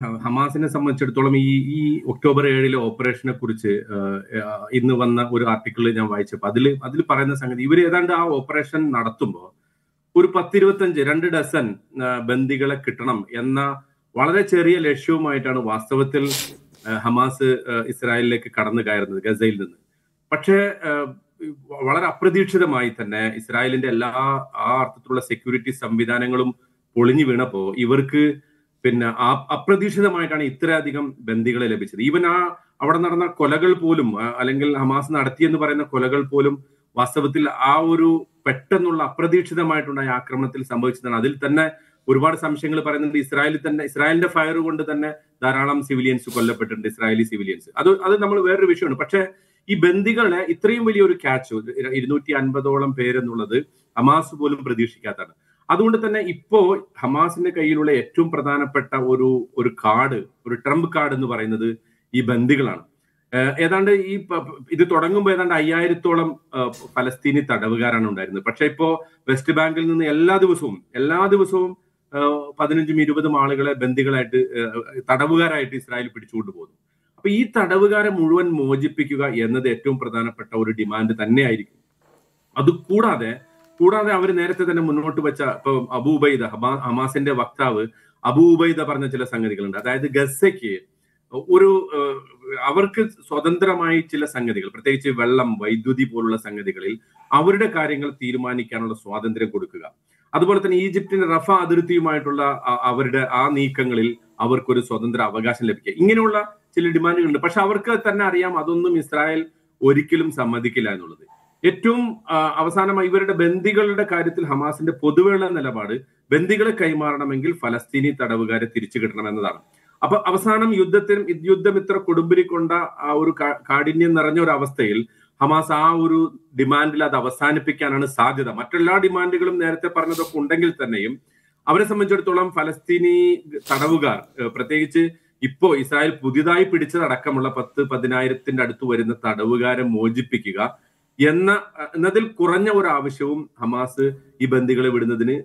ഹമാസിനെ സംബന്ധിച്ചിടത്തോളം ഈ ഈ ഒക്ടോബർ ഏഴിലെ ഓപ്പറേഷനെ കുറിച്ച് ഇന്ന് വന്ന ഒരു ആർട്ടിക്കിൾ ഞാൻ വായിച്ചപ്പോൾ അതിൽ അതിൽ പറയുന്ന സംഗതി ഇവർ ഏതാണ്ട് ആ ഓപ്പറേഷൻ നടത്തുമ്പോൾ ഒരു പത്തിരുപത്തഞ്ച് രണ്ട് ഡസൻ ബന്ദികളെ കിട്ടണം എന്ന വളരെ ചെറിയ ലക്ഷ്യവുമായിട്ടാണ് വാസ്തവത്തിൽ ഹമാസ് ഇസ്രായേലിലേക്ക് കടന്നു കയറുന്നത് ഗസയിൽ നിന്ന്. പക്ഷേ വളരെ അപ്രതീക്ഷിതമായി തന്നെ ഇസ്രായേലിന്റെ എല്ലാ ആ അർത്ഥത്തിലുള്ള സെക്യൂരിറ്റി സംവിധാനങ്ങളും പൊളിഞ്ഞു വീണപ്പോൾ ഇവർക്ക് പിന്നെ ആ അപ്രതീക്ഷിതമായിട്ടാണ് ഇത്രയധികം ബന്ദികളെ ലഭിച്ചത്. ഈവൻ ആ അവിടെ നടന്ന കൊലകൾ പോലും അല്ലെങ്കിൽ ഹമാസ് നടത്തിയെന്ന് പറയുന്ന കൊലകൾ പോലും വാസ്തവത്തിൽ ആ ഒരു പെട്ടെന്നുള്ള അപ്രതീക്ഷിതമായിട്ടുണ്ടായ ആക്രമണത്തിൽ സംഭവിച്ചതാണ്. അതിൽ തന്നെ ഒരുപാട് സംശയങ്ങൾ പറയുന്നുണ്ട്. ഇസ്രായേലിൽ തന്നെ ഇസ്രായേലിന്റെ ഫയർ കൊണ്ട് തന്നെ ധാരാളം സിവിലിയൻസ് കൊല്ലപ്പെട്ടിട്ടുണ്ട് ഇസ്രായേലി സിവിലിയൻസ് അത് അത് നമ്മൾ വേറൊരു വിഷയമാണ്. പക്ഷേ ഈ ബന്ദികളെ ഇത്രയും വലിയൊരു ക്യാച്ച് ഇരുന്നൂറ്റി അൻപതോളം പേരെന്നുള്ളത് ഹമാസ് പോലും പ്രതീക്ഷിക്കാത്തതാണ്. അതുകൊണ്ട് തന്നെ ഇപ്പോ ഹമാസിന്റെ കയ്യിലുള്ള ഏറ്റവും പ്രധാനപ്പെട്ട ഒരു ഒരു കാർഡ് ഒരു ട്രംപ് കാർഡ് എന്ന് പറയുന്നത് ഈ ബന്ദികളാണ്. ഏതാണ്ട് ഈ ഇത് തുടങ്ങുമ്പോൾ ഏതാണ്ട് അയ്യായിരത്തോളം ഫലസ്തീനി തടവുകാരാണ് ഉണ്ടായിരുന്നത്. പക്ഷെ ഇപ്പോ വെസ്റ്റ് ബാങ്കിൽ നിന്ന് എല്ലാ ദിവസവും എല്ലാ ദിവസവും പതിനഞ്ചും ഇരുപതും ആളുകളെ ബന്ദികളായിട്ട് തടവുകാരായിട്ട് ഇസ്രായേൽ പിടിച്ചുകൊണ്ട് പോകുന്നു. അപ്പൊ ഈ തടവുകാരെ മുഴുവൻ മോചിപ്പിക്കുക എന്നത് ഏറ്റവും പ്രധാനപ്പെട്ട ഒരു ഡിമാൻഡ് തന്നെയായിരിക്കും. അതുകൂടാതെ കൂടാതെ അവർ നേരത്തെ തന്നെ മുന്നോട്ട് വെച്ച ഇപ്പൊ അബൂബൈദ ഹമാസിന്റെ വക്താവ് അബൂബൈദ പറഞ്ഞ ചില സംഗതികളുണ്ട്. അതായത് ഗസയ്ക്ക് ഒരു അവർക്ക് സ്വതന്ത്രമായി ചില സംഗതികൾ പ്രത്യേകിച്ച് വെള്ളം വൈദ്യുതി പോലുള്ള സംഗതികളിൽ അവരുടെ കാര്യങ്ങൾ തീരുമാനിക്കാനുള്ള സ്വാതന്ത്ര്യം കൊടുക്കുക. അതുപോലെ തന്നെ ഈജിപ്തിന്റെ റഫ അതിർത്തിയുമായിട്ടുള്ള അവരുടെ ആ നീക്കങ്ങളിൽ അവർക്കൊരു സ്വതന്ത്ര അവകാശം ലഭിക്കുക. ഇങ്ങനെയുള്ള ചില ഡിമാൻഡുകളുണ്ട്. പക്ഷെ അവർക്ക് തന്നെ അറിയാം അതൊന്നും ഇസ്രായേൽ ഒരിക്കലും സമ്മതിക്കില്ല എന്നുള്ളത്. ഏറ്റവും അവസാനമായി ഇവരുടെ ബന്ദികളുടെ കാര്യത്തിൽ ഹമാസിന്റെ പൊതുവെയുള്ള നിലപാട് ബന്ദികളെ കൈമാറണമെങ്കിൽ ഫലസ്തീനി തടവുകാരെ തിരിച്ചു കിട്ടണം എന്നതാണ് അപ്പൊ അവസാനം യുദ്ധത്തിൽ യുദ്ധം ഇത്ര കൊടുമ്പിരി കൊണ്ട ആ ഒരു കാഠിന്യം നിറഞ്ഞ ഒരു അവസ്ഥയിൽ ഹമാസ് ആ ഒരു ഡിമാൻഡിൽ അത് അവസാനിപ്പിക്കാനാണ് സാധ്യത. മറ്റെല്ലാ ഡിമാൻഡുകളും നേരത്തെ പറഞ്ഞതൊക്കെ ഉണ്ടെങ്കിൽ തന്നെയും അവരെ സംബന്ധിച്ചിടത്തോളം ഫലസ്തീനി തടവുകാർ പ്രത്യേകിച്ച് ഇപ്പോ ഇസ്രായേൽ പുതിയതായി പിടിച്ചതടക്കമുള്ള പത്ത് പതിനായിരത്തിന്റെ അടുത്ത് വരുന്ന തടവുകാരെ മോചിപ്പിക്കുക എന്ന എന്നതിൽ കുറഞ്ഞ ഒരു ആവശ്യവും ഹമാസ് ഈ ബന്ദികളെ വിടുന്നതിന്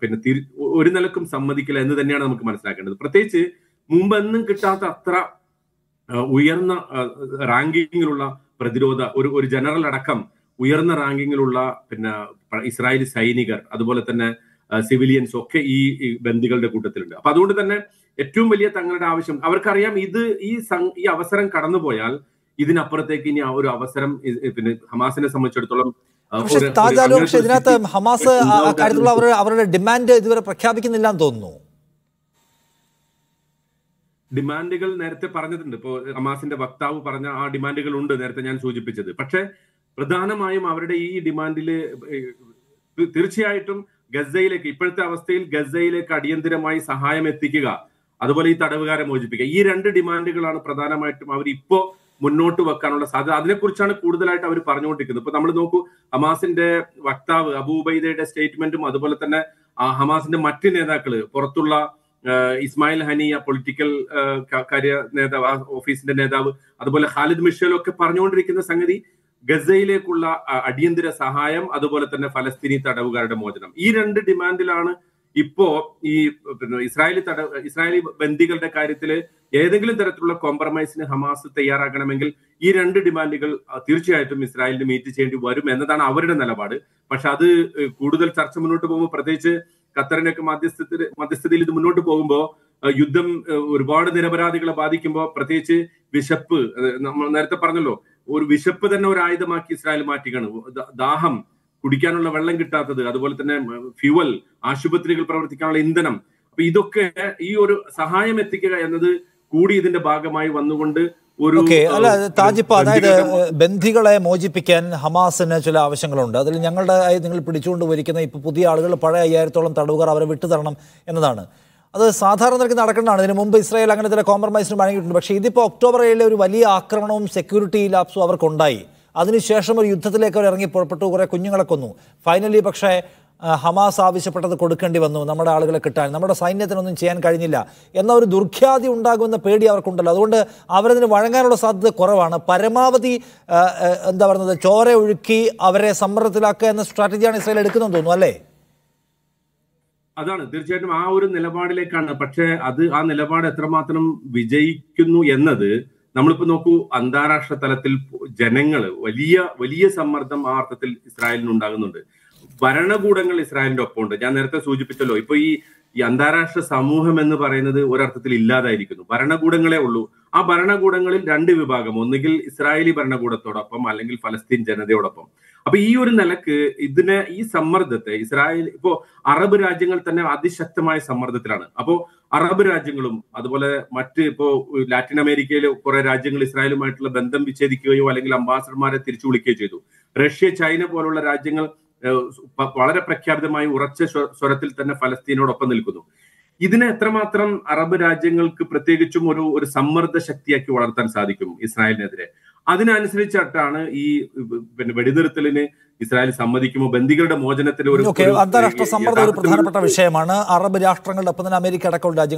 പിന്നെ തിരി ഒരു നിലക്കും സമ്മതിക്കില്ല എന്ന് തന്നെയാണ് നമുക്ക് മനസ്സിലാക്കേണ്ടത്. പ്രത്യേകിച്ച് മുമ്പെന്നും കിട്ടാത്ത അത്ര ഉയർന്ന റാങ്കിങ്ങിലുള്ള പ്രതിരോധ ഒരു ഒരു ജനറൽ അടക്കം ഉയർന്ന റാങ്കിങ്ങിലുള്ള പിന്നെ ഇസ്രായേലി സൈനികർ അതുപോലെ തന്നെ സിവിലിയൻസ് ഒക്കെ ഈ ബന്ദികളുടെ കൂട്ടത്തിലുണ്ട്. അപ്പൊ അതുകൊണ്ട് തന്നെ ഏറ്റവും വലിയ തങ്ങളുടെ ആവശ്യം അവർക്കറിയാം ഇത് ഈ ഈ അവസരം കടന്നുപോയാൽ ഇതിനപ്പുറത്തേക്ക് ഇനി ആ ഒരു അവസരം പിന്നെ ഹമാസിനെ സംബന്ധിച്ചിടത്തോളം പക്ഷെ താജാലോ പക്ഷെ ഇതിനകത്ത് ഹമാസ് കാര്യത്തിലുള്ള അവരുടെ അവരുടെ ഡിമാൻഡ് ഇതുവരെ പ്രഖ്യാപിക്കുന്നില്ല എന്ന് തോന്നുന്നു. ഡിമാൻഡുകൾ നേരത്തെ പറഞ്ഞിട്ടുണ്ട്. ഇപ്പോൾ ഹമാസിന്റെ വക്താവ് പറഞ്ഞ ആ ഡിമാൻഡുകൾ ഉണ്ട് നേരത്തെ ഞാൻ സൂചിപ്പിച്ചത്. പക്ഷെ പ്രധാനമായും അവരുടെ ഈ ഡിമാൻഡിൽ തീർച്ചയായിട്ടും ഗസയിലേക്ക് ഇപ്പോഴത്തെ അവസ്ഥയിൽ ഗസയിലേക്ക് അടിയന്തിരമായി സഹായം എത്തിക്കുക അതുപോലെ ഈ തടവുകാരെ മോചിപ്പിക്കുക ഈ രണ്ട് ഡിമാൻഡുകളാണ് പ്രധാനമായിട്ടും അവർ ഇപ്പോ മുന്നോട്ട് വെക്കാനുള്ള സാധ്യത. അതിനെക്കുറിച്ചാണ് കൂടുതലായിട്ട് അവർ പറഞ്ഞുകൊണ്ടിരിക്കുന്നത്. ഇപ്പൊ നമ്മൾ നോക്കൂ ഹമാസിന്റെ വക്താവ് അബൂബൈദയുടെ സ്റ്റേറ്റ്മെന്റും അതുപോലെ തന്നെ ഹമാസിന്റെ മറ്റ് നേതാക്കൾ പുറത്തുള്ള ഇസ്മായിൽ ഹനിയ പൊളിറ്റിക്കൽ കാര്യ നേതാവ് ഓഫീസിന്റെ നേതാവ് അതുപോലെ ഖാലിദ് മിഷേലും ഒക്കെ പറഞ്ഞുകൊണ്ടിരിക്കുന്ന സംഗതി ഗസയിലേക്കുള്ള അടിയന്തര സഹായം അതുപോലെ തന്നെ ഫലസ്തീനി തടവുകാരുടെ മോചനം. ഈ രണ്ട് ഡിമാൻഡിലാണ് ഇപ്പോ ഈ പിന്നെ ഇസ്രായേലി തട ഇസ്രായേലി ബന്ദികളുടെ കാര്യത്തിൽ ഏതെങ്കിലും തരത്തിലുള്ള കോംപ്രമൈസിന് ഹമാസ് തയ്യാറാക്കണമെങ്കിൽ ഈ രണ്ട് ഡിമാൻഡുകൾ തീർച്ചയായിട്ടും ഇസ്രായേലിന് മീറ്റ് ചെയ്യേണ്ടി വരും എന്നതാണ് അവരുടെ നിലപാട്. പക്ഷെ അത് കൂടുതൽ ചർച്ച മുന്നോട്ട് പോകുമ്പോൾ പ്രത്യേകിച്ച് ഖത്തറിനൊക്കെ മധ്യസ്ഥത്തിൽ മധ്യസ്ഥതയിൽ ഇത് മുന്നോട്ട് പോകുമ്പോൾ യുദ്ധം ഒരുപാട് നിരപരാധികളെ ബാധിക്കുമ്പോൾ പ്രത്യേകിച്ച് വിശപ്പ് നമ്മൾ നേരത്തെ പറഞ്ഞല്ലോ ഒരു വിശപ്പ് തന്നെ ഒരു ആയുധമാക്കി ഇസ്രായേൽ മാറ്റുകയാണ്. ദാഹം കുടിക്കാനുള്ള വെള്ളം കിട്ടാത്തത് അതുപോലെ തന്നെ ഫ്യുവൽ ആശുപത്രികൾ പ്രവർത്തിക്കാനുള്ള ഇന്ധനം. അപ്പൊ ഇതൊക്കെ ഈ ഒരു സഹായം എത്തിക്കുക എന്നത് കൂടി ഇതിന്റെ ഭാഗമായി വന്നുകൊണ്ട് ഒരു അല്ല താജിപ്പ അതായത് ബന്ധികളെ മോചിപ്പിക്കാൻ ഹമാസിന് ചില ആവശ്യങ്ങളുണ്ട്. അതിൽ ഞങ്ങളുടെ നിങ്ങൾ പിടിച്ചുകൊണ്ട് വരിക്കുന്ന ഇപ്പൊ പുതിയ ആളുകൾ പഴയ അയ്യായിരത്തോളം തടവുകാർ അവരെ വിട്ടുതരണം എന്നതാണ്. അത് സാധാരണ നിലയ്ക്ക് നടക്കേണ്ടതാണ്. ഇതിന് മുമ്പ് ഇസ്രായേൽ അങ്ങനെ ചില കോംപ്രമൈസിന് വഴങ്ങിയിട്ടുണ്ട്. പക്ഷേ ഇതിപ്പോൾ ഒക്ടോബർ ഏഴിലെ ഒരു വലിയ ആക്രമണവും സെക്യൂരിറ്റി ലാപ്സും അവർക്കുണ്ടായി. അതിനുശേഷം ഒരു യുദ്ധത്തിലേക്ക് അവർ ഇറങ്ങി പുറപ്പെട്ടു. കുറേ കുഞ്ഞുങ്ങളെ കൊന്നു. ഫൈനലി പക്ഷേ ഹമാസ് ആവശ്യപ്പെട്ടത് കൊടുക്കേണ്ടി വന്നു. നമ്മുടെ ആളുകളെ കിട്ടാൻ. നമ്മുടെ സൈന്യത്തിനൊന്നും ചെയ്യാൻ കഴിഞ്ഞില്ല. എന്ന ഒരു ദുർഖ്യാതി ഉണ്ടാകുമെന്ന പേടി അവർക്കുണ്ടല്ലോ. അതുകൊണ്ട് അവരതിന് വഴങ്ങാനുള്ള സാധ്യത കുറവാണ്. പരമാവധി എന്താ പറയുന്നത് ചോര ഒഴുക്കി അവരെ സമ്മർദ്ദത്തിലാക്കുക എന്ന സ്ട്രാറ്റജിയാണ് ഇസ്രായേൽ എടുക്കുന്നതെന്ന് തോന്നുന്നു അല്ലേ? അതാണ്. തീർച്ചയായിട്ടും ആ ഒരു നിലപാടിലേക്കാണ്. പക്ഷേ അത് ആ നിലപാട് എത്രമാത്രം വിജയിക്കുന്നു എന്നത് നമ്മളിപ്പോ നോക്കൂ അന്താരാഷ്ട്ര തലത്തിൽ ജനങ്ങൾ വലിയ വലിയ സമ്മർദ്ദം ആ അർത്ഥത്തിൽ ഇസ്രായേലിന് ഉണ്ടാകുന്നുണ്ട്. ഭരണകൂടങ്ങൾ ഇസ്രായേലിന്റെ ഒപ്പമുണ്ട്. ഞാൻ നേരത്തെ സൂചിപ്പിച്ചല്ലോ ഇപ്പൊ ഈ ഈ അന്താരാഷ്ട്ര സമൂഹം എന്ന് പറയുന്നത് ഒരർത്ഥത്തിൽ ഇല്ലാതായിരിക്കുന്നു. ഭരണകൂടങ്ങളെ ഉള്ളൂ. ആ ഭരണകൂടങ്ങളിൽ രണ്ട് വിഭാഗം ഒന്നുകിൽ ഇസ്രായേലി ഭരണകൂടത്തോടൊപ്പം അല്ലെങ്കിൽ ഫലസ്തീൻ ജനതയോടൊപ്പം. അപ്പൊ ഈ ഒരു നിലയ്ക്ക് ഇതിനെ ഈ സമ്മർദ്ദത്തെ ഇസ്രായേൽ ഇപ്പോ അറബ് രാജ്യങ്ങൾ തന്നെ അതിശക്തമായ സമ്മർദ്ദത്തിലാണ്. അപ്പോ അറബ് രാജ്യങ്ങളും അതുപോലെ മറ്റ് ഇപ്പോ ലാറ്റിൻ അമേരിക്കയിലെ കുറെ രാജ്യങ്ങൾ ഇസ്രായേലുമായിട്ടുള്ള ബന്ധം വിച്ഛേദിക്കുകയോ അല്ലെങ്കിൽ അംബാസഡർമാരെ തിരിച്ചു വിളിക്കുകയോ ചെയ്തു. റഷ്യ ചൈന പോലുള്ള രാജ്യങ്ങൾ വളരെ പ്രഖ്യാപിതമായി ഉറച്ച സ്വരത്തിൽ തന്നെ ഫലസ്തീനോടൊപ്പം നിൽക്കുന്നു. ഇതിനെ എത്രമാത്രം അറബ് രാജ്യങ്ങൾക്ക് പ്രത്യേകിച്ചും ഒരു ഒരു സമ്മർദ്ദ ശക്തിയാക്കി വളർത്താൻ സാധിക്കും ഇസ്രായേലിനെതിരെ? അതിനനുസരിച്ചിട്ടാണ് ഈ പിന്നെ വെടിനിർത്തലിന് ഇസ്രായേൽ സമ്മതിക്കുമോ? ബന്ദികളുടെ മോചനത്തിന് ഒരു അന്താരാഷ്ട്ര സമ്മർദ്ദം ഒരു പ്രധാനപ്പെട്ട വിഷയമാണ്. അറബ് രാഷ്ട്രങ്ങളുടെ ഒപ്പം തന്നെ അമേരിക്ക അടക്കമുള്ള രാജ്യങ്ങൾ